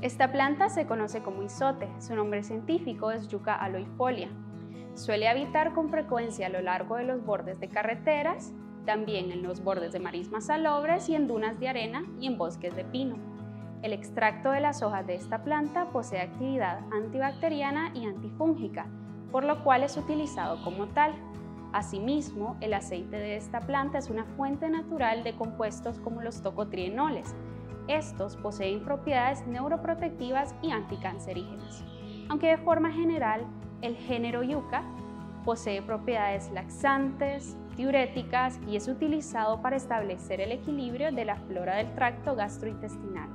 Esta planta se conoce como isote, su nombre científico es Yucca aloifolia. Suele habitar con frecuencia a lo largo de los bordes de carreteras, también en los bordes de marismas salobres y en dunas de arena y en bosques de pino. El extracto de las hojas de esta planta posee actividad antibacteriana y antifúngica, por lo cual es utilizado como tal. Asimismo, el aceite de esta planta es una fuente natural de compuestos como los tocotrienoles. Estos poseen propiedades neuroprotectivas y anticancerígenas. Aunque de forma general, el género yucca posee propiedades laxantes, diuréticas y es utilizado para establecer el equilibrio de la flora del tracto gastrointestinal.